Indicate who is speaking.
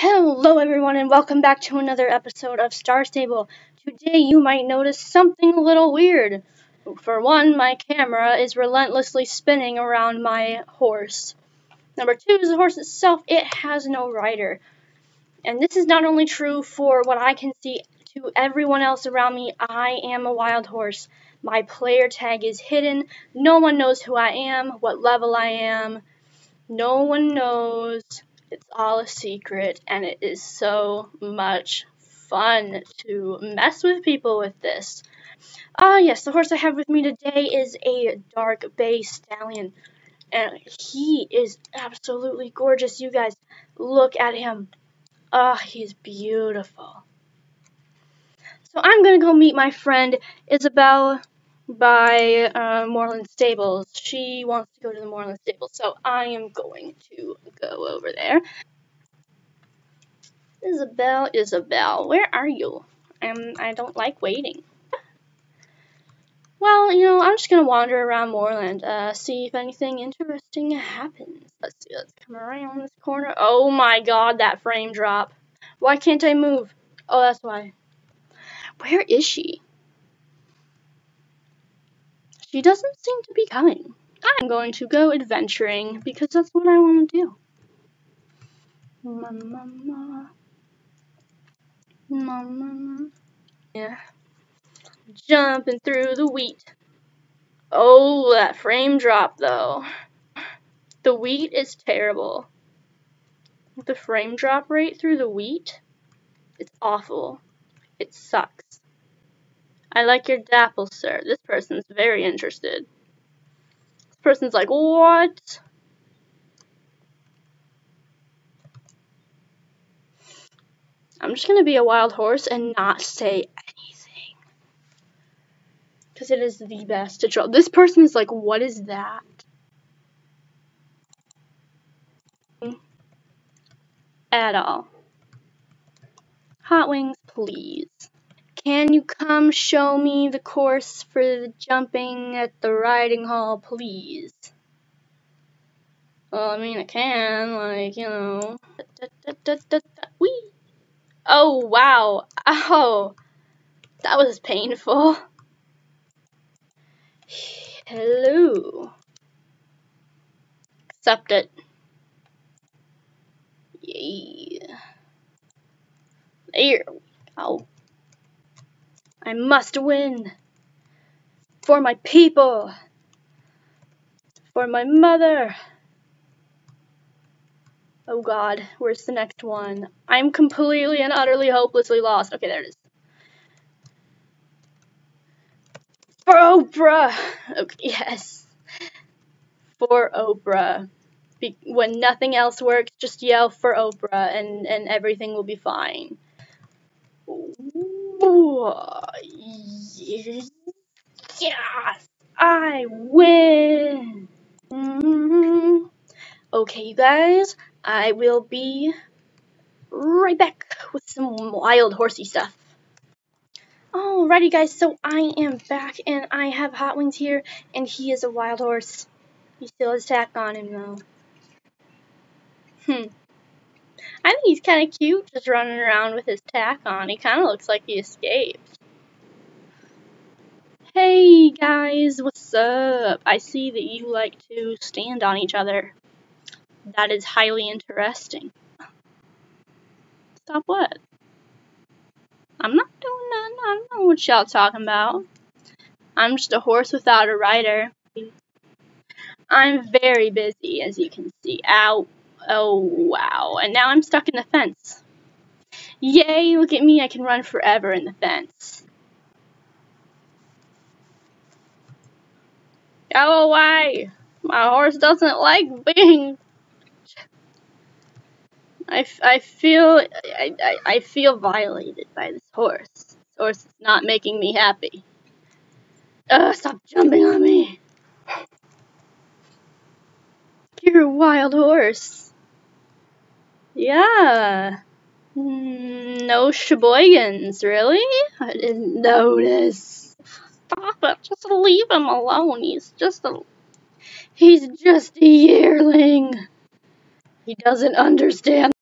Speaker 1: Hello everyone and welcome back to another episode of Star Stable. Today you might notice something a little weird. For one, my camera is relentlessly spinning around my horse. Number two is the horse itself, it has no rider. And this is not only true for what I can see to everyone else around me, I am a wild horse. My player tag is hidden, no one knows who I am, what level I am, no one knows it's all a secret, and it is so much fun to mess with people with this. Ah, uh, yes, the horse I have with me today is a dark bay stallion, and he is absolutely gorgeous. You guys, look at him. Ah, oh, he's beautiful. So I'm gonna go meet my friend Isabel by uh, Moorland Stables. She wants to go to the Moorland Stables, so I am going to go over there. Isabel, Isabel, where are you? Um, I don't like waiting. Well, you know, I'm just gonna wander around Moorland, uh, see if anything interesting happens. Let's see, let's come around this corner. Oh my god, that frame drop. Why can't I move? Oh, that's why. Where is she? She doesn't seem to be coming. I'm going to go adventuring because that's what I want to do. Mama. Mama. Yeah. Jumping through the wheat. Oh, that frame drop though. The wheat is terrible. The frame drop rate through the wheat, it's awful. It sucks. I like your dapple, sir. This person's very interested. This person's like, what? I'm just going to be a wild horse and not say anything. Because it is the best to draw. This person is like, what is that? At all. Hot wings, please. Can you come show me the course for the jumping at the riding hall, please? Well, I mean, I can, like, you know. Oh, wow. Oh, that was painful. Hello. Accept it. Yeah. There we go. I must win. For my people. For my mother. Oh god, where's the next one? I'm completely and utterly hopelessly lost. Okay, there it is. For Oprah! Okay, yes. For Oprah. Be when nothing else works, just yell for Oprah and, and everything will be fine. Yes, I win. Mm -hmm. Okay, you guys, I will be right back with some wild horsey stuff. Alrighty guys, so I am back and I have Hot Wings here and he is a wild horse. He still has tack on him though. Hmm. I think he's kind of cute just running around with his tack on. He kind of looks like he escaped. Hey guys, what's up? I see that you like to stand on each other. That is highly interesting. Stop what? I'm not doing nothing. I don't know what y'all talking about. I'm just a horse without a rider. I'm very busy, as you can see. Ow. Oh, wow. And now I'm stuck in the fence. Yay, look at me. I can run forever in the fence. Oh, Go away! My horse doesn't like being... I, I feel I, I, feel violated by this horse. This horse is not making me happy. Ugh, stop jumping on me! You're a wild horse. Yeah. Mm, no sheboygans, really? I didn't notice. Stop it. Just leave him alone. He's just a. He's just a yearling. He doesn't understand.